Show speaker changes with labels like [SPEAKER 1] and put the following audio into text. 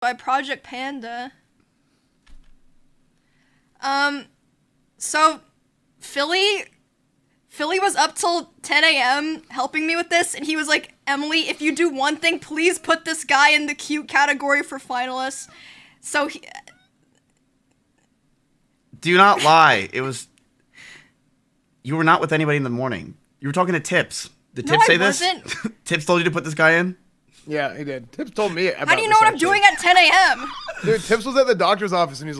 [SPEAKER 1] by Project Panda. Um, so Philly, Philly was up till 10 a.m. helping me with this, and he was like, "Emily, if you do one thing, please put this guy in the cute category for finalists." So he,
[SPEAKER 2] Do not lie. It was. You were not with anybody in the morning. You were talking to Tips. Did
[SPEAKER 1] No,
[SPEAKER 2] Tips
[SPEAKER 1] I
[SPEAKER 2] say this?
[SPEAKER 1] wasn't.
[SPEAKER 2] Tips told you to put this guy in.
[SPEAKER 3] Yeah, he did. Tips told me. About
[SPEAKER 1] how do you know what I'm doing at 10 a.m.?
[SPEAKER 3] Dude, Tips was at the doctor's office and he's